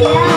Yeah.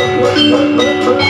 Thank.